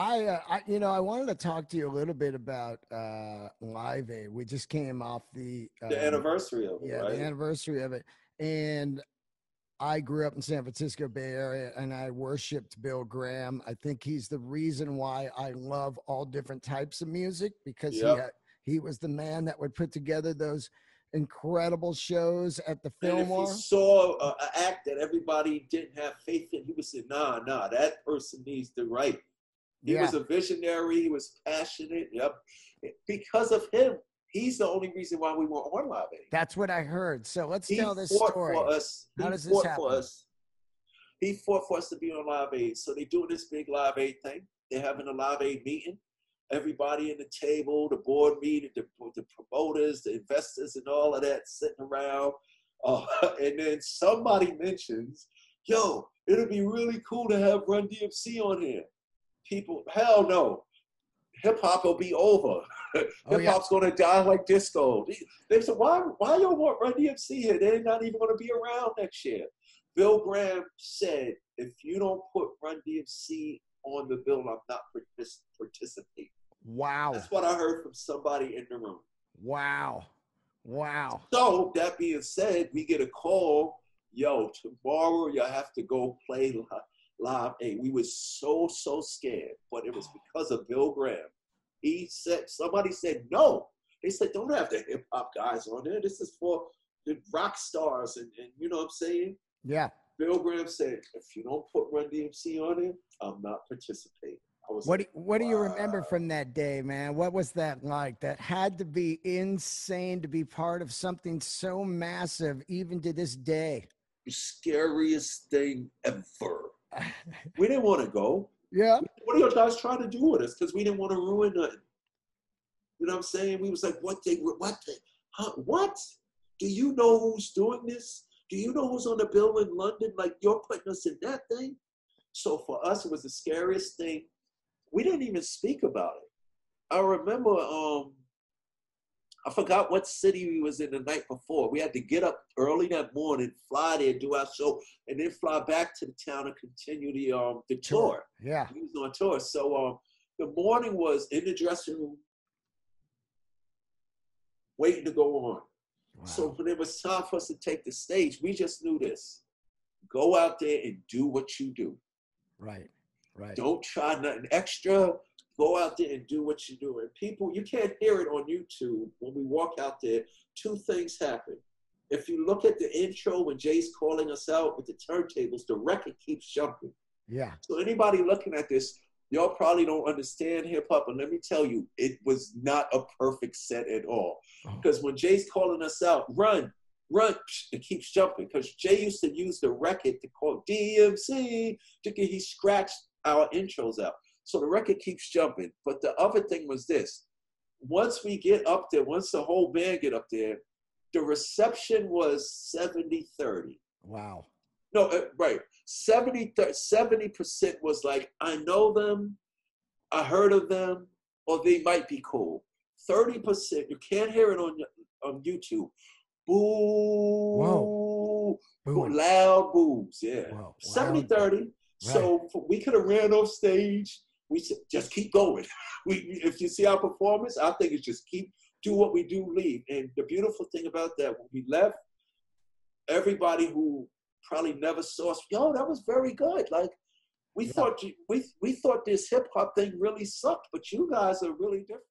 I, uh, I, you know, I wanted to talk to you a little bit about uh, Live Aid. We just came off the the um, anniversary of it, yeah, right? the anniversary of it, and I grew up in San Francisco Bay Area, and I worshipped Bill Graham. I think he's the reason why I love all different types of music because Yep. he had, he was the man that would put together those incredible shows at the and if Fillmore. he saw an act that everybody didn't have faith in, he would say, "Nah, nah, that person needs to write." He Yeah. was a visionary. He was passionate. Yep. Because of him, he's the only reason why we were on Live Aid. That's what I heard. So let's He tell this story. for us. He How does this fought happen? for us. He fought for us to be on Live Aid. So they're doing this big Live Aid thing. They're having a Live Aid meeting. Everybody in the table, the board meeting, the, the promoters, the investors, and all of that sitting around. Uh, and then somebody mentions, yo, it'll be really cool to have Run DMC on here. People, hell no. Hip hop will be over. Oh, Hip yeah. hop's gonna die like disco. They- said, why, why y'all want Run DMC here? They're not even gonna be around next year. Bill Graham said, if you don't put Run DMC on the bill, I'm not partic- participating. Wow. That's what I heard from somebody in the room. Wow. Wow. So that being said, we get a call, yo, tomorrow you have to go play li- live. Hey, we was so so scared, but it was because of Bill Graham. He said somebody said no. They said don't have the hip hop guys on there. This is for the rock stars, and, and you know what I'm saying. Yeah. Bill Graham said, if you don't put Run DMC on it, I'm not participating. What do, like, what do you remember from that day, man? What was that like? That had to be insane to be part of something so massive, even to this day. The scariest thing ever. We didn't want to go. yeah. what are you guys trying to do with us? Because we didn't want to ruin nothing. You know what I'm saying? We was like, what they, what they, huh, what? Do you know who's doing this? Do you know who's on the bill in London? Like you're putting us in that thing. So for us, it was the scariest thing. We didn't even speak about it. I remember, um, I forgot what city we was in the night before. We had to get up early that morning, fly there, do our show, and then fly back to the town and continue the um the tour Yeah. he was on tour. So um, the morning was in the dressing room, waiting to go on. Wow. So when it was time for us to take the stage, we just knew this: go out there and do what you do. right. Right. Don't try nothing extra. Go out there and do what you do. And people, you can't hear it on YouTube when we walk out there. Two things happen. If you look at the intro when Jay's calling us out with the turntables, the record keeps jumping. Yeah. So anybody looking at this, y'all probably don't understand hip hop, and let me tell you, it was not a perfect set at all. Oh. Because when Jay's calling us out, run, run, it keeps jumping. Because Jay used to use the record to call DMC. to get- He scratched our intros out. So the record keeps jumping. But the other thing was this: once we get up there, once the whole band get up there, the reception was 70-30. Wow. No, uh, right. 70 percent was like, I know them, I heard of them, or they might be cool. 30%, you can't hear it on on YouTube. Boo. Whoa. Boo, loud boos, yeah. Wow. 70 30. So we could have ran off stage. We said, just keep going. We, if you see our performance, I think it's just keep do what we do, leave. And the beautiful thing about that, when we left, everybody who probably never saw us, yo, that was very good. Like we yeah. thought we we thought this hip hop thing really sucked, but you guys are really different.